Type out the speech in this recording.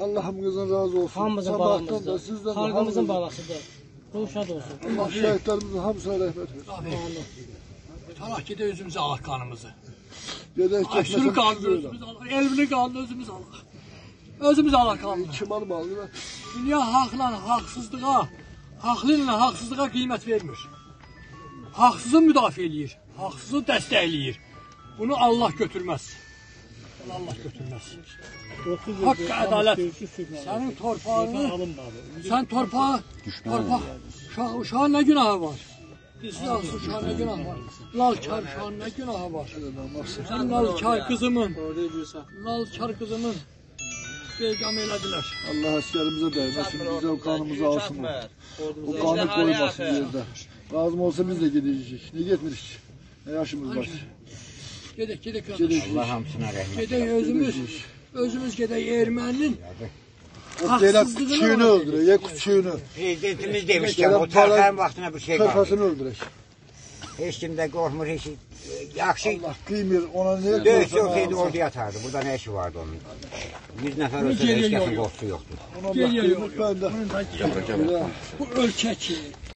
Allah'ımızın razı olsun. Hamımızın bağımızdır. sizden hamımızın- bağlasıdır. Ruh şad olsun. Allah şehitlerimizin hamısına rahmet versin. Taraf gide özümüzü alaq qanımızı. Gedək Aşırı qanını özümüz alaq. Elvini qanını özümüz alaq. Özümüz alaq qanını. Kim almalı Dünya haqla haqsızlığa, haqlı ilə haqsızlığa qiymət vermir. Haqsızı müdafiə eləyir, haqsızı dəstəkləyir. Bunu Allah götürməz. Bunu Allah götürməz. Haqq ədalət. Sənin torpağını, sən torpağı, torpaq, uşaq, uşağın nə günahı var? İslamsız uşağın nə günahı var? Lalkar uşağın nə günahı var? Sən lalkar qızımın, lalkar qızımın Peyğam elədilər. Allah əskərimizə dəyməsin, bizə o qanımızı alsınlar. O qanı qoymasın yerdə. Lazım olsa biz gedəcəyik. Niyə getmirik ki? Nə yaşımız var? Gedək qardaş. Gedəcəyik. Allah hamısına rəhmət. Gedək özümüz, özümüz deyilən Haqsızlığını küçüyünü var. öldürək, ya küçüyünü. Prezidentimiz demişken Gələn o tarafların vaxtına bir şey qaldı. Körfəsini öldürək. Heç kim də qorxmur, heç yaxşı Allah qıymır, ona niyə döyüş qorxsan olsaydı alsın? orada yatardı. Burada nə işi vardı onun? 100 nəfər olsa heç kəsin yox. qorxusu yoxdur. Ona Allah Geriyə qıymır, yox. mən də. bu ölkə ki,